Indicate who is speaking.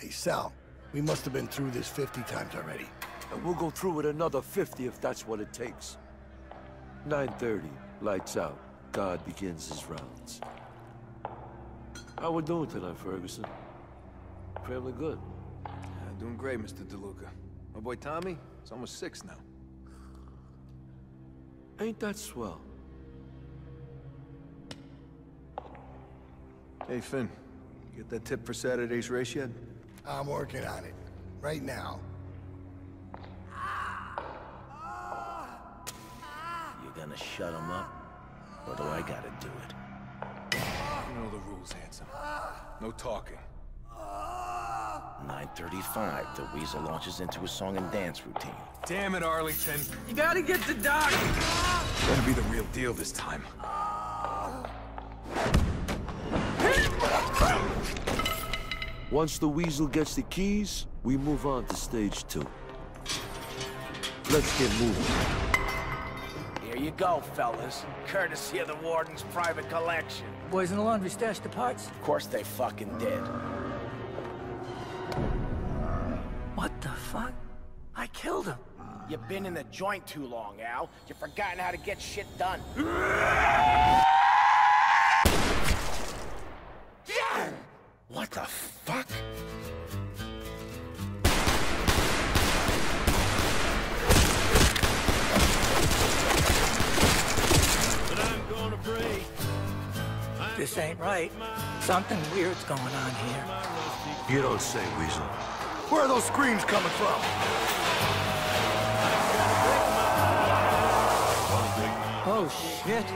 Speaker 1: Hey, Sal, we must have been through this 50 times already.
Speaker 2: And we'll go through it another 50 if that's what it takes. 9.30, lights out. God begins his rounds. How we doing tonight, Ferguson? Family good?
Speaker 3: Yeah, doing great, Mr. DeLuca. My boy Tommy, he's almost six now.
Speaker 2: Ain't that swell?
Speaker 3: Hey, Finn. You get that tip for Saturday's race yet?
Speaker 1: I'm working on it. Right now.
Speaker 4: You gonna shut him up? Or do I gotta do it?
Speaker 3: You know the rules, handsome. No talking.
Speaker 4: 9.35, the Weasel launches into a song and dance routine.
Speaker 3: Damn it, Arlington.
Speaker 5: You gotta get the doc!
Speaker 3: Gotta be the real deal this time.
Speaker 2: Once the Weasel gets the keys, we move on to stage two. Let's get moving.
Speaker 4: Here you go, fellas. Courtesy of the Warden's private collection.
Speaker 5: Boys in the laundry stashed the parts?
Speaker 4: Of course they fucking did.
Speaker 5: What the fuck? I killed him.
Speaker 4: You've been in the joint too long, Al. You've forgotten how to get shit done. What the fuck?
Speaker 5: This ain't right. Something weird's going on here.
Speaker 2: You don't say, Weasel.
Speaker 1: Where are those screams coming from?
Speaker 5: Oh, shit.